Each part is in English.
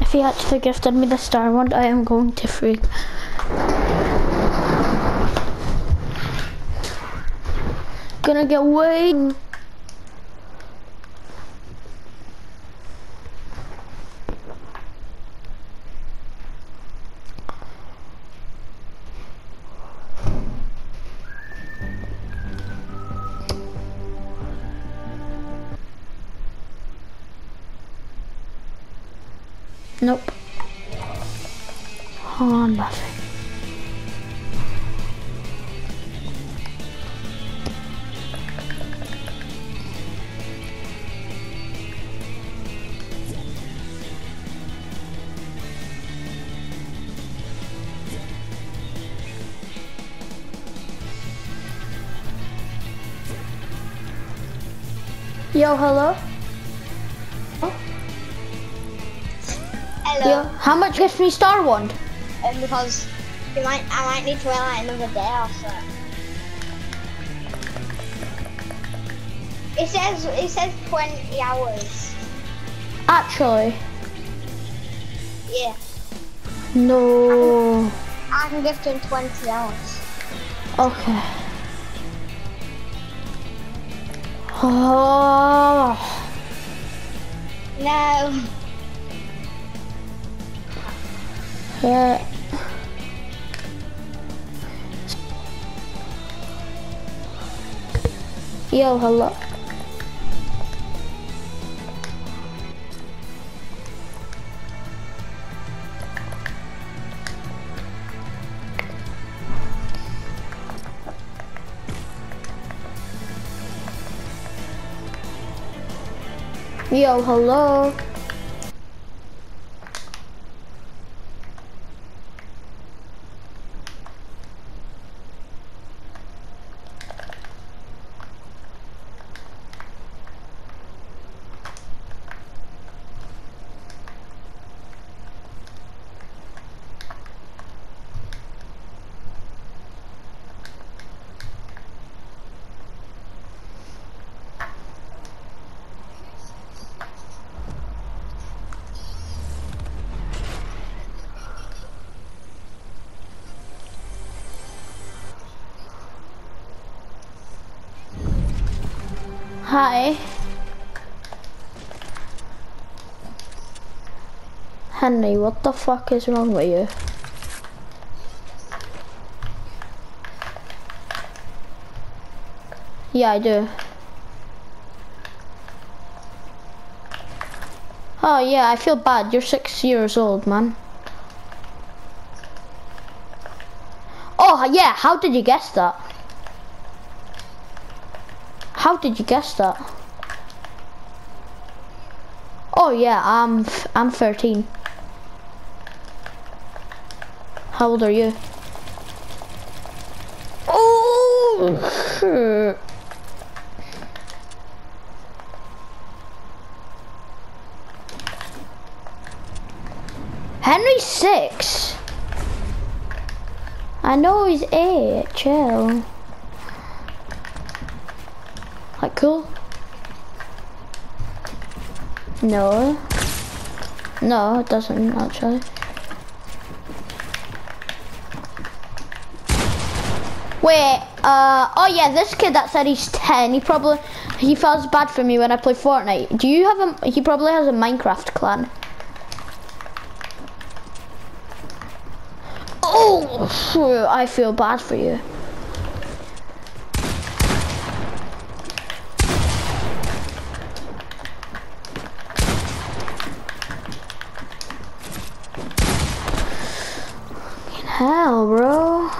If he actually gifted me the star one, I am going to freak. Gonna get way. Nope. Oh, nothing. Yo, hello? Hello. Yo, how much gives me Star Wand? Um, because you might, I might need to wait like another day or so. It says, it says 20 hours. Actually, Yeah. no. I can gift him 20 hours. Okay. Oh, No. Yo, hello. Yo, hello. Hi. Henry, what the fuck is wrong with you? Yeah, I do. Oh yeah, I feel bad. You're six years old, man. Oh yeah, how did you guess that? How did you guess that? Oh yeah, I'm I'm 13. How old are you? Oh shit. Henry's six. I know he's eight. Chill. Cool? No. No, it doesn't actually. Wait, uh, oh yeah, this kid that said he's 10, he probably, he feels bad for me when I play Fortnite. Do you have a, he probably has a Minecraft clan. Oh, I feel bad for you. Bro.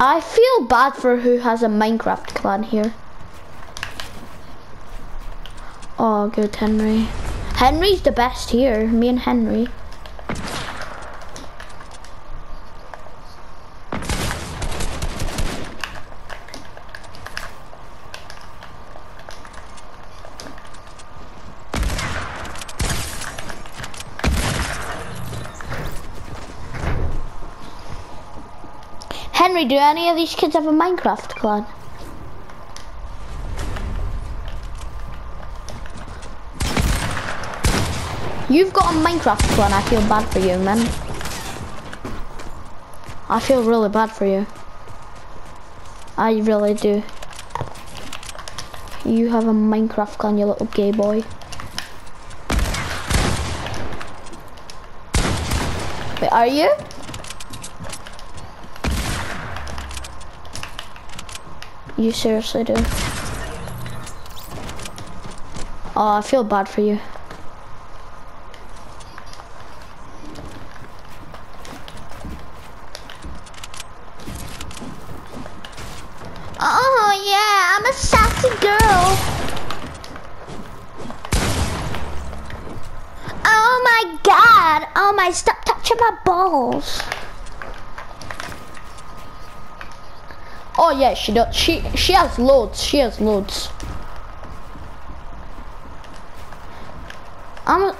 I feel bad for who has a Minecraft clan here. Oh, good Henry. Henry's the best here. Me and Henry. do any of these kids have a Minecraft clan? You've got a Minecraft clan, I feel bad for you, man. I feel really bad for you. I really do. You have a Minecraft clan, you little gay boy. Wait, are you? You seriously do? Oh, I feel bad for you. Oh yeah, I'm a sassy girl. Oh my god. Oh my, stop touching my balls. Oh yeah, she does. She she has loads. She has loads. I'm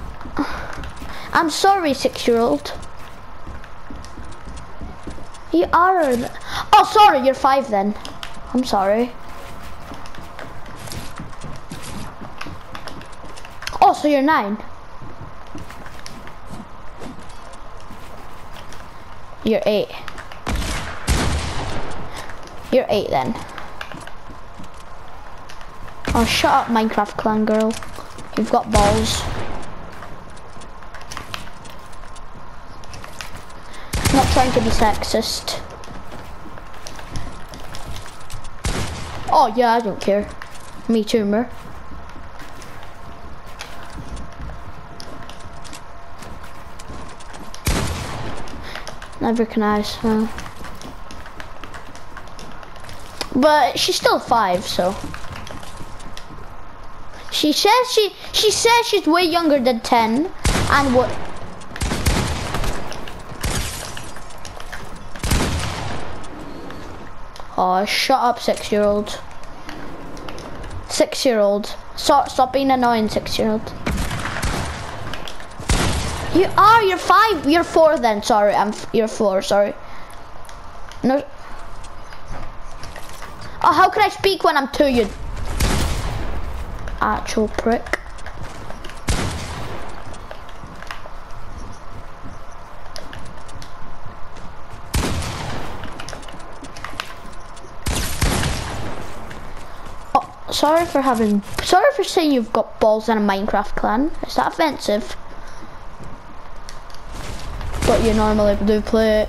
I'm sorry, six-year-old. You are. Oh, sorry. You're five then. I'm sorry. Oh, so you're nine. You're eight. You're eight then. Oh, shut up, Minecraft clan girl. You've got balls. Not trying to be sexist. Oh yeah, I don't care. Me too, mer. Never can I smell. But she's still five, so. She says she she says she's way younger than ten, and what? Oh, shut up, six-year-old. Six-year-old. Stop, stop being annoying, six-year-old. You are, you're five, you're four then, sorry, I'm, you're four, sorry. No. Oh, how can I speak when I'm two, you actual prick? Oh, sorry for having, sorry for saying you've got balls in a Minecraft clan. Is that offensive? But you normally do play it.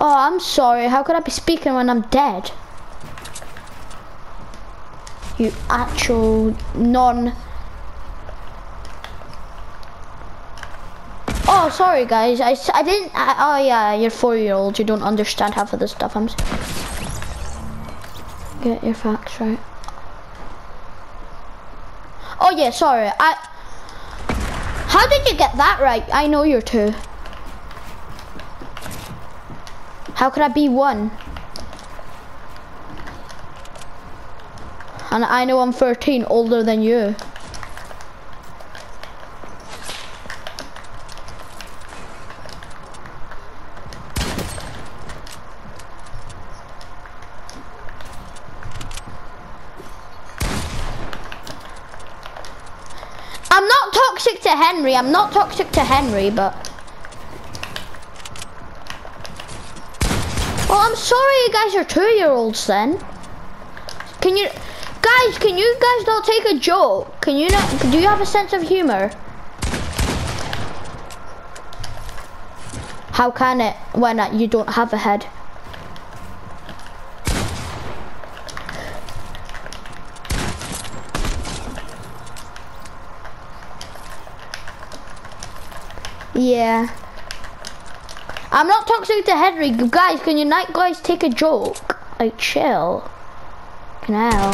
Oh, I'm sorry. How could I be speaking when I'm dead? You actual non... Oh, sorry guys. I, I didn't... I, oh yeah, you're four-year-old. You don't understand half of the stuff I'm. Get your facts right. Oh yeah, sorry. I... How did you get that right? I know you're two. How could I be one? And I know I'm 13, older than you. I'm not toxic to Henry, I'm not toxic to Henry, but... Well, I'm sorry you guys are two-year-olds then. Can you... Guys, can you guys not take a joke? Can you not... Do you have a sense of humor? How can it when uh, you don't have a head? Yeah. I'm not talking to Henry. Guys, can you not guys take a joke? Like, chill. Canal.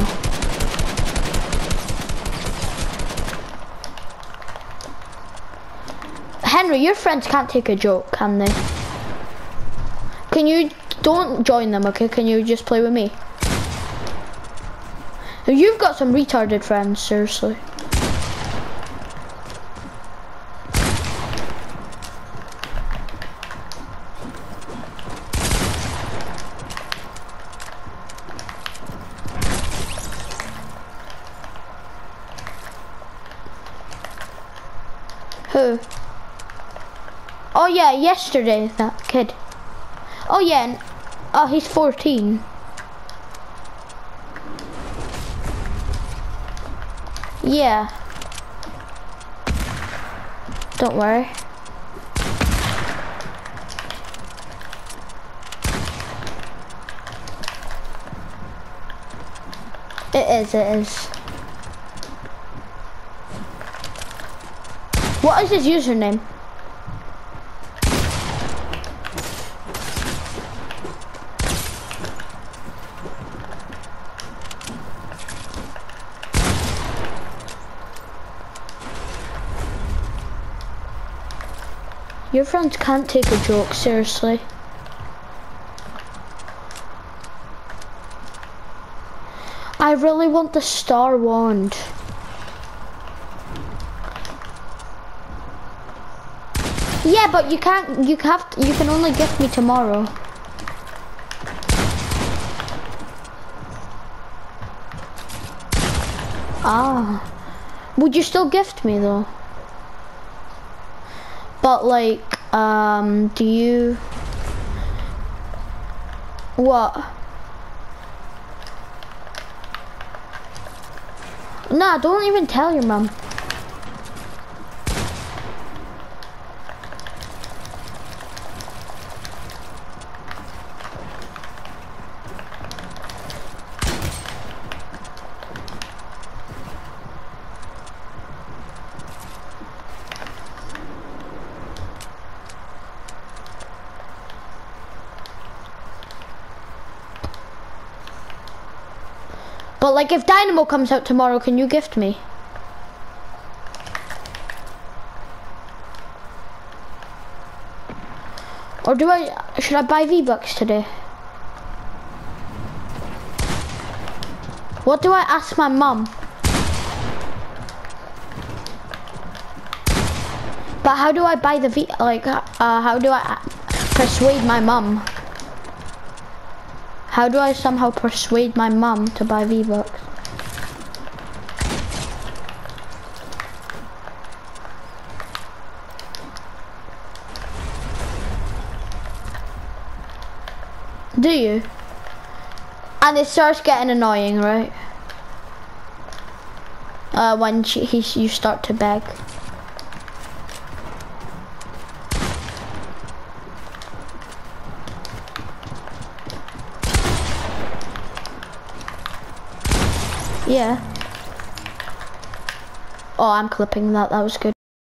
Henry, your friends can't take a joke, can they? Can you, don't join them, okay? Can you just play with me? You've got some retarded friends, seriously. Who? Oh yeah, yesterday, that kid. Oh yeah, and, oh he's 14. Yeah. Don't worry. It is, it is. What is his username? Your friends can't take a joke seriously. I really want the star wand. Yeah, but you can't. You have. To, you can only gift me tomorrow. Ah, would you still gift me though? But like, um, do you? What? Nah, don't even tell your mom. But like if Dynamo comes out tomorrow, can you gift me? Or do I, should I buy V-Bucks today? What do I ask my mum? But how do I buy the V, like, uh, how do I persuade my mum? How do I somehow persuade my mum to buy V-Bucks? Do you? And it starts getting annoying, right? Uh, when she, he, you start to beg. Yeah. Oh, I'm clipping that. That was good.